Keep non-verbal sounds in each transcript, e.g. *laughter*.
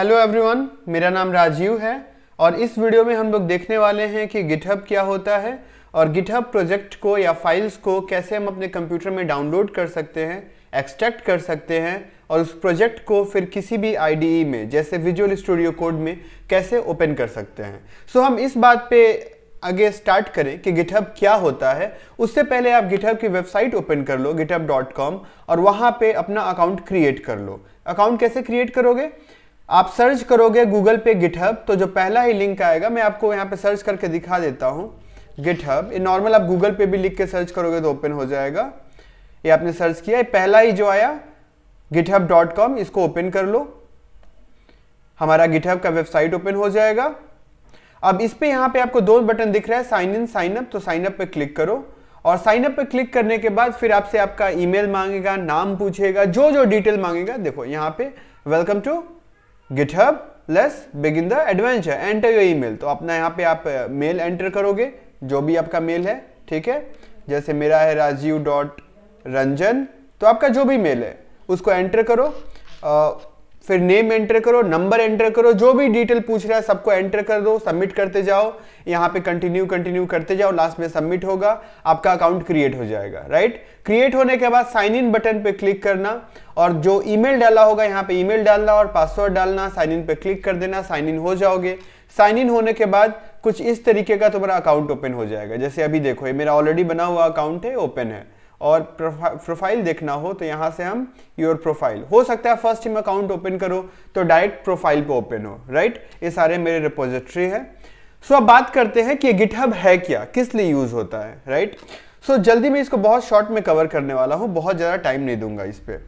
Hello everyone मेरा नाम राजीव है और इस वीडियो में हम लोग देखने वाले हैं कि गिटहब क्या होता है और गिटहब प्रोजेक्ट को या फाइल्स को कैसे हम अपने कंप्यूटर में डाउनलोड कर सकते हैं एक्सट्रैक्ट कर सकते हैं और उस प्रोजेक्ट को फिर किसी भी आईडीई में जैसे विजुअल स्टूडियो कोड में कैसे ओपन कर सकते हैं। सो so, हम इस बात पे आगे स्टार्ट करें कि गिटहब क्या होता है। उससे पहले आप गिटहब की वेबसाइट ओपन कर लो गिटहब और वहाँ पे अपना अकाउंट क्रिएट कर लो। अकाउंट कैसे क्रिएट करोगे? आप सर्च करोगे गूगल पे गिटहब तो जो पहला ही लिंक आएगा, मैं आपको यहाँ पे सर्च करके दिखा देता हूँ गिटहब ये नॉर्मल आप गूगल पे भी लिख के सर्च करोगे तो ओपन हो जाएगा। ये आपने सर्च किया पहला ही जो आया गिटहब डॉट कॉम इसको ओपन कर लो। हमारा गिटहब का वेबसाइट ओपन हो जाएगा। अब इस पे यहाँ पे आपको दो बटन दिख रहा है साइन इन साइन अप तो साइन अप पे क्लिक करो। और साइन अप पे क्लिक करने के बाद फिर आपसे आपका ईमेल मांगेगा, नाम पूछेगा जो जो डिटेल मांगेगा, देखो यहाँ पे welcome to GitHub let's begin the adventure enter your email तो अपना यहाँ पे आप मेल uh, एंटर करोगे जो भी आपका मेल है ठीक है? जैसे मेरा है राजीव डॉट रंजन तो आपका जो भी मेल है उसको एंटर करो। Uh, फिर नेम एंटर करो नंबर एंटर करो, जो भी डिटेल पूछ रहा है सबको एंटर कर दो सबमिट करते जाओ। यहाँ पे कंटिन्यू कंटिन्यू करते जाओ लास्ट में सबमिट होगा, आपका अकाउंट क्रिएट हो जाएगा राइट क्रिएट होने के बाद साइन इन बटन पे क्लिक करना और जो ईमेल डाला होगा, यहाँ पे ईमेल डालना और पासवर्ड डालना साइन इन पे क्लिक कर देना साइन इन हो जाओगे। साइन इन होने के बाद कुछ इस तरीके का तुम्हारा अकाउंट ओपन हो जाएगा। जैसे अभी देखो, ये मेरा ऑलरेडी बना हुआ अकाउंट है ओपन है। और प्रोफ़ाइल देखना हो तो यहाँ से हम योर प्रोफ़ाइल हो सकता है फ़र्स्ट टाइम अकाउंट ओपन करो तो डायरेक्ट प्रोफ़ाइल पे ओपन हो राइट ये सारे मेरे रिपोजिटरी है। सो अब बात करते हैं कि गिटहब है क्या? किस लिए यूज़ होता है राइट सो जल्दी मैं इसको बहुत शॉर्ट में कवर करने वाला हूँ, बहुत ज़्यादा टाइम नहीं दूँगा इस पर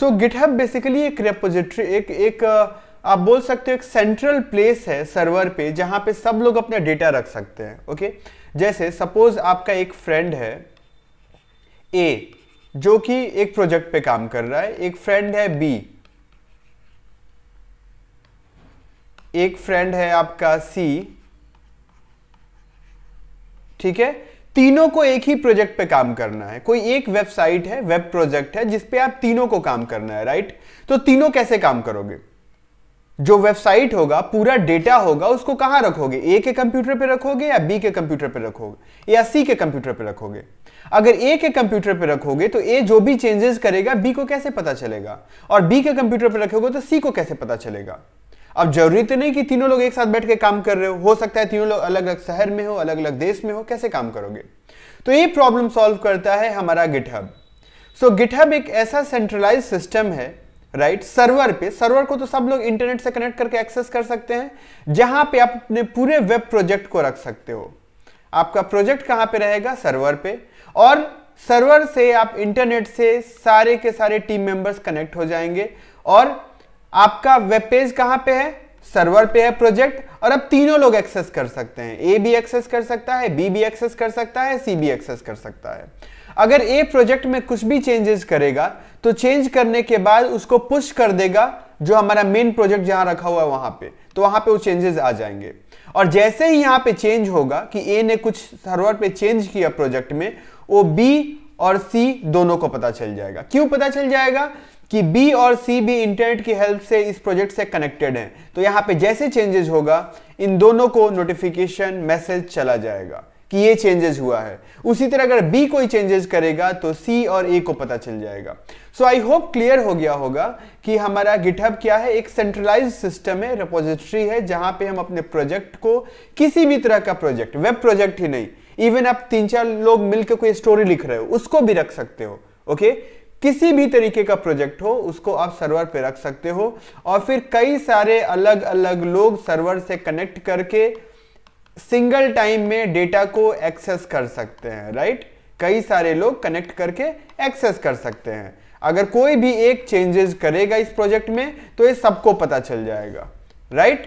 सो गिटहब बेसिकली एक रेपोजिटरी एक एक आप बोल सकते हो एक सेंट्रल प्लेस है सर्वर पे, जहाँ पे सब लोग अपना डेटा रख सकते हैं ओके जैसे सपोज़ आपका एक फ्रेंड है ए जो कि एक प्रोजेक्ट पे काम कर रहा है, एक फ्रेंड है बी एक फ्रेंड है आपका सी ठीक है? तीनों को एक ही प्रोजेक्ट पे काम करना है। कोई एक वेबसाइट है वेब प्रोजेक्ट है जिसपे आप तीनों को काम करना है राइट तो तीनों कैसे काम करोगे? जो वेबसाइट होगा, पूरा डेटा होगा, उसको कहाँ रखोगे? ए के कंप्यूटर पे रखोगे या बी के कंप्यूटर पे रखोगे? या सी के कंप्यूटर पे रखोगे? अगर ए के कंप्यूटर पे रखोगे तो ए जो भी चेंजेस करेगा बी को कैसे पता चलेगा? और बी के कंप्यूटर पे रखोगे तो सी को कैसे पता चलेगा? अब ज़रूरी तो नहीं कि तीनों लोग एक साथ बैठ के काम कर रहे हो। हो सकता है तीनों लोग अलग अलग शहर में हो अलग अलग देश में हो, कैसे काम करोगे? तो ये प्रॉब्लम सॉल्व करता है हमारा गिटहब सो गिटहब एक ऐसा सेंट्रलाइज सिस्टम है राइट? right? सर्वर पे, सर्वर को तो सब लोग इंटरनेट से कनेक्ट करके एक्सेस कर सकते हैं। जहाँ पे आप अपने पूरे वेब प्रोजेक्ट को रख सकते हो। आपका प्रोजेक्ट कहाँ पे रहेगा? सर्वर पे। और सर्वर से आप इंटरनेट से सारे के सारे टीम मेंबर्स कनेक्ट हो जाएँगे। और आपका वेब पेज कहाँ पे है? सर्वर पे है प्रोजेक्ट। और अब तीनों लोग एक्सेस कर सकते हैं। ए भी एक्सेस कर सकता है, बी भी एक्सेस कर सकता है, सी भी एक्सेस कर सकता है। अगर ए प्रोजेक्ट में कुछ भी चेंजेस करेगा तो चेंज करने के बाद उसको पुश कर देगा जो हमारा मेन प्रोजेक्ट जहाँ रखा हुआ है वहाँ पे। तो वहाँ पे वो चेंजेस आ जाएँगे। और जैसे ही यहाँ पे चेंज होगा कि ए ने कुछ सर्वर पे चेंज किया प्रोजेक्ट में, वो बी और सी दोनों को पता चल जाएगा। क्यों पता चल जाएगा? कि बी और सी भी इंटरनेट की हेल्प से इस प्रोजेक्ट से कनेक्टेड हैं। तो यहाँ पे जैसे चेंजेस होगा, इन दोनों को नोटिफिकेशन मैसेज चला जाएगा। कि ये चेंजेस हुआ है। उसी तरह अगर बी कोई चेंजेस करेगा तो सी और ए को पता चल जाएगा। सो आई होप क्लियर हो गया होगा कि हमारा गिटहब क्या है? एक सेंट्रलाइज सिस्टम है रिपोजिटरी है, जहाँ पे हम अपने प्रोजेक्ट को किसी भी तरह का प्रोजेक्ट वेब प्रोजेक्ट ही नहीं इवन आप तीन चार लोग मिलकर कोई स्टोरी लिख रहे हो, उसको भी रख सकते हो ओके किसी भी तरीके का प्रोजेक्ट हो, उसको आप सर्वर पे रख सकते हो। और फिर कई सारे अलग अलग लोग सर्वर से कनेक्ट करके सिंगल टाइम में डेटा को एक्सेस कर सकते हैं राइट कई सारे लोग कनेक्ट करके एक्सेस कर सकते हैं। अगर कोई भी एक चेंजेस करेगा इस प्रोजेक्ट में तो ये सबको पता चल जाएगा right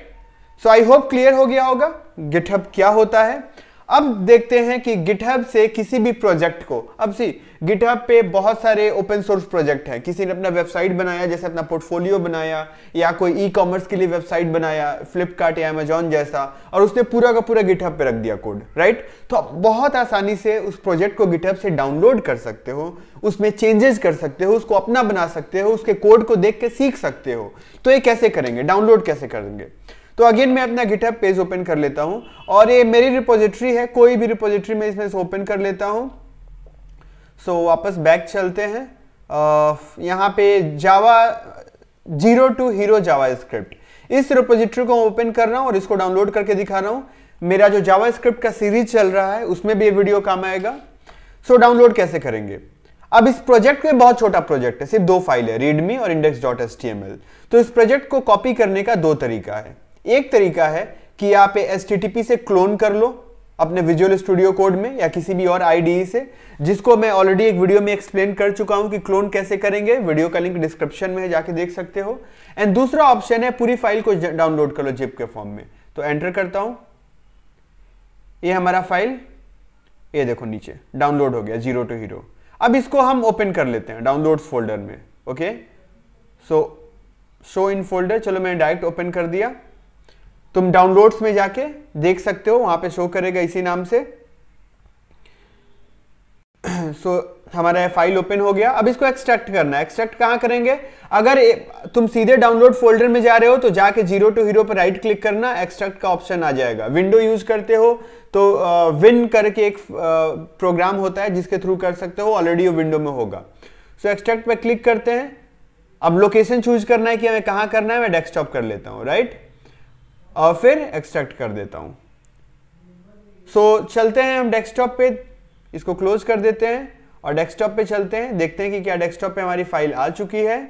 so I hope clear हो गया होगा। गिटहब क्या होता है? अब देखते हैं कि गिटहब से किसी भी प्रोजेक्ट को, अब सी गिटहब पे बहुत सारे ओपन सोर्स प्रोजेक्ट हैं। किसी ने अपना वेबसाइट बनाया, जैसे अपना पोर्टफोलियो बनाया, या कोई ई कॉमर्स के लिए वेबसाइट बनाया फ्लिपकार्ट या अमेजोन जैसा, और उसने पूरा का पूरा गिटहब पे रख दिया कोड राइट तो आप बहुत आसानी से उस प्रोजेक्ट को गिटहब से डाउनलोड कर सकते हो, उसमें चेंजेस कर सकते हो, उसको अपना बना सकते हो, उसके कोड को देख के सीख सकते हो। तो ये कैसे करेंगे? डाउनलोड कैसे करेंगे? तो अगेन मैं अपना गिटहब पेज ओपन कर लेता हूँ, और ये मेरी रिपोजिटरी है, कोई भी रिपोजिटरी में इसमें ओपन कर लेता हूँ। सो so, वापस बैक चलते हैं। यहाँ पे Java zero to hero JavaScript. इस रिपोजिटरी को ओपन कर रहा हूँ और इसको डाउनलोड करके दिखा रहा हूँ। मेरा जो जावा स्क्रिप्ट का सीरीज़ चल रहा है उसमें भी ये वीडियो काम आएगा। सो so, डाउनलोड कैसे करेंगे? अब इस प्रोजेक्ट में बहुत छोटा प्रोजेक्ट है सिर्फ़ दो फ़ाइल है रीडमी और index dot S T M L तो इस प्रोजेक्ट को कॉपी करने का दो तरीका है। एक तरीका है कि आप एस से क्लोन कर लो अपने विजुअल स्टूडियो कोड में या किसी भी और आईडी से, जिसको मैं ऑलरेडी एक वीडियो में एक्सप्लेन कर चुका हूँ कि क्लोन कैसे करेंगे। वीडियो का लिंक डिस्क्रिप्शन में जाके देख सकते हो। एंड दूसरा ऑप्शन है, पूरी फ़ाइल को डाउनलोड कर लो जिप के फॉर्म में। तो एंटर करता हूँ। ये हमारा फ़ाइल ये देखो नीचे। डाउनलोड हो गया ज़ीरो टू हीरो अब इसको हम ओपन कर लेते हैं डाउनलोड फोल्डर में। Okay so show in folder चलो मैंने डायरेक्ट ओपन कर दिया। तुम डाउनलोड्स में जाके देख सकते हो वहाँ पे शो करेगा इसी नाम से। सो *clears throat* so, हमारा फ़ाइल ओपन हो गया। अब इसको एक्सट्रैक्ट करना है। एक्सट्रैक्ट कहाँ करेंगे? अगर तुम सीधे डाउनलोड फोल्डर में जा रहे हो तो जाके ज़ीरो टू हीरो पर राइट क्लिक करना एक्सट्रैक्ट का ऑप्शन आ जाएगा। विंडो यूज़ करते हो तो विन करके एक प्रोग्राम होता है जिसके थ्रू कर सकते हो ऑलरेडी वो विंडो में होगा। सो so, एक्सट्रैक्ट पे क्लिक करते हैं। अब लोकेशन चूज़ करना है कि हमें कहाँ करना है मैं डेस्कटॉप कर लेता हूँ राइट और फिर एक्सट्रैक्ट कर देता हूँ। सो so, चलते हैं हम डेस्कटॉप पे इसको क्लोज कर देते हैं और डेस्कटॉप पे चलते हैं देखते हैं कि क्या डेस्कटॉप पे हमारी फ़ाइल आ चुकी है।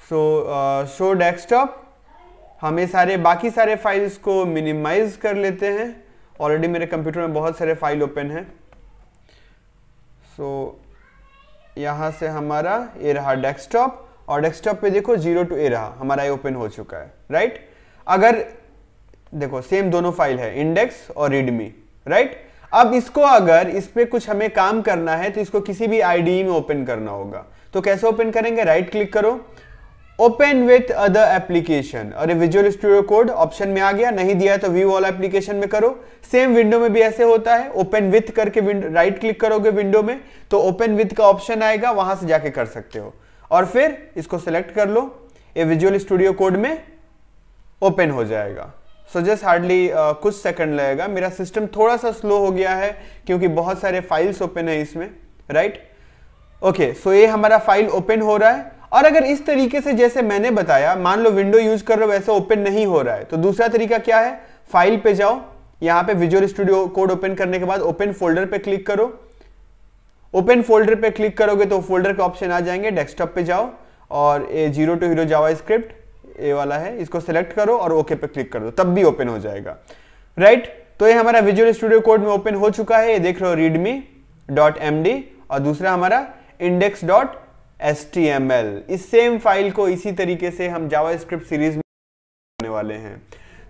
सो शो डेस्कटॉप हम ये सारे बाकी सारे फाइल्स को मिनिमाइज कर लेते हैं। ऑलरेडी मेरे कंप्यूटर में बहुत सारे फ़ाइल ओपन हैं। सो so, यहाँ से हमारा ये रहा डेस्कटॉप और डेस्कटॉप पे देखो ज़ीरो टू ए रहा हमारा ये ओपन हो चुका है राइट? अगर, देखो सेम दोनों फ़ाइल है इंडेक्स और रीडमी राइट अब इसको अगर इस पर कुछ हमें काम करना है तो इसको किसी भी आईडी में ओपन करना होगा। तो कैसे ओपन करेंगे? राइट क्लिक करो। ओपन विथ अदर एप्लीकेशन और विजुअल स्टूडियो कोड ऑप्शन में आ गया, नहीं दिया तो व्यू ऑल एप्लीकेशन में करो। सेम विंडो में भी ऐसे होता है। ओपन विथ करके राइट क्लिक करोगे विंडो में तो ओपन विथ का ऑप्शन आएगा, वहाँ से जाके कर सकते हो। और फिर इसको सिलेक्ट कर लो। ये विजुअल स्टूडियो कोड में ओपन हो जाएगा। सो जस्ट हार्डली कुछ सेकंड लगेगा। मेरा सिस्टम थोड़ा सा स्लो हो गया है, क्योंकि बहुत सारे फाइल्स ओपन है इसमें राइट ओके सो ये हमारा फ़ाइल ओपन हो रहा है। और अगर इस तरीके से जैसे मैंने बताया, मान लो विंडो यूज़ कर रहे हो, वैसे ओपन नहीं हो रहा है। तो दूसरा तरीका क्या है? फ़ाइल पे जाओ। यहाँ पे विजुअल स्टूडियो कोड ओपन करने के बाद ओपन फोल्डर पे क्लिक करो। ओपन फोल्डर पे क्लिक करोगे तो फोल्डर के ऑप्शन आ जाएँगे। डेस्कटॉप पे जाओ। और A zero to hero JavaScript A वाला है, इसको सिलेक्ट करो और ओके पे क्लिक कर दो, तब भी ओपन हो जाएगा। राइट तो ये हमारा विजुअल स्टूडियो कोड में ओपन हो चुका है, ये देख रहे हो रीडमी डॉट एम डी और दूसरा हमारा index dot S T M L इस सेम फ़ाइल को इसी तरीके से हम जावा स्क्रिप्ट सीरीज़ में वाले हैं।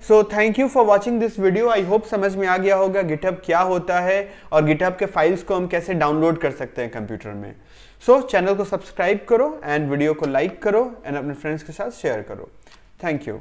So thank you for watching this video I hope समझ में आ गया होगा गिटहब क्या होता है और गिटहब के फाइल्स को हम कैसे डाउनलोड कर सकते हैं कंप्यूटर में। सो so, चैनल को सब्सक्राइब करो एंड वीडियो को लाइक करो एंड अपने फ्रेंड्स के साथ शेयर करो. Thank you